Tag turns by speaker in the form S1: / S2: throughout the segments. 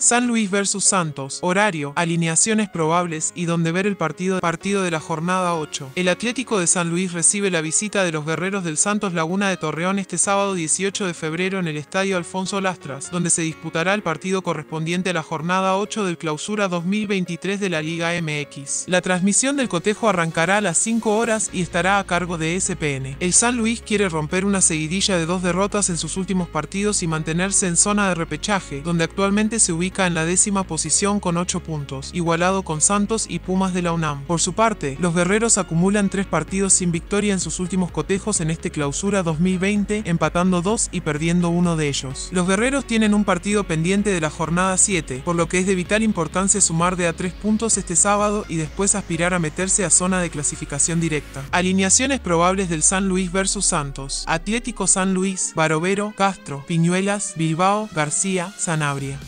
S1: San Luis versus Santos, horario, alineaciones probables y donde ver el partido, partido de la jornada 8. El Atlético de San Luis recibe la visita de los guerreros del Santos Laguna de Torreón este sábado 18 de febrero en el Estadio Alfonso Lastras, donde se disputará el partido correspondiente a la jornada 8 del clausura 2023 de la Liga MX. La transmisión del cotejo arrancará a las 5 horas y estará a cargo de SPN. El San Luis quiere romper una seguidilla de dos derrotas en sus últimos partidos y mantenerse en zona de repechaje, donde actualmente se ubica en la décima posición con 8 puntos, igualado con Santos y Pumas de la UNAM. Por su parte, los guerreros acumulan 3 partidos sin victoria en sus últimos cotejos en este clausura 2020, empatando 2 y perdiendo uno de ellos. Los guerreros tienen un partido pendiente de la jornada 7, por lo que es de vital importancia sumar de a 3 puntos este sábado y después aspirar a meterse a zona de clasificación directa. Alineaciones probables del San Luis versus Santos. Atlético San Luis, Barovero, Castro, Piñuelas, Bilbao, García, Sanabria.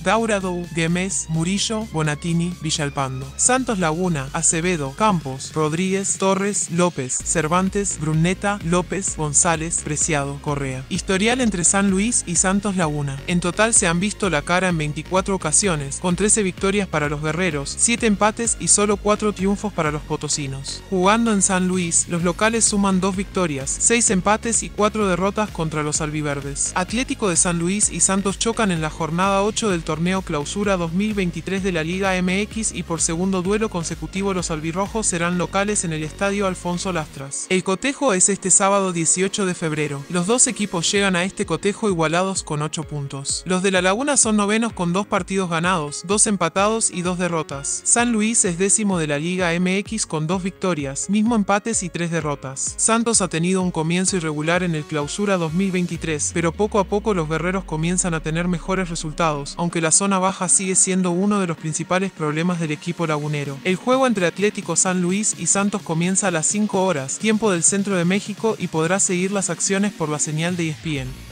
S1: Gemes, Murillo, Bonatini, Villalpando. Santos Laguna, Acevedo, Campos, Rodríguez, Torres, López, Cervantes, Bruneta, López, González, Preciado, Correa. Historial entre San Luis y Santos Laguna. En total se han visto la cara en 24 ocasiones, con 13 victorias para los guerreros, 7 empates y solo 4 triunfos para los potosinos. Jugando en San Luis, los locales suman 2 victorias, 6 empates y 4 derrotas contra los albiverdes. Atlético de San Luis y Santos chocan en la jornada 8 del torneo clausura 2023 de la Liga MX y por segundo duelo consecutivo los albirrojos serán locales en el Estadio Alfonso Lastras. El cotejo es este sábado 18 de febrero. Los dos equipos llegan a este cotejo igualados con 8 puntos. Los de la Laguna son novenos con dos partidos ganados, dos empatados y dos derrotas. San Luis es décimo de la Liga MX con dos victorias, mismo empates y tres derrotas. Santos ha tenido un comienzo irregular en el clausura 2023, pero poco a poco los guerreros comienzan a tener mejores resultados, aunque la zona sigue siendo uno de los principales problemas del equipo lagunero. El juego entre Atlético San Luis y Santos comienza a las 5 horas, tiempo del centro de México y podrá seguir las acciones por la señal de ESPN.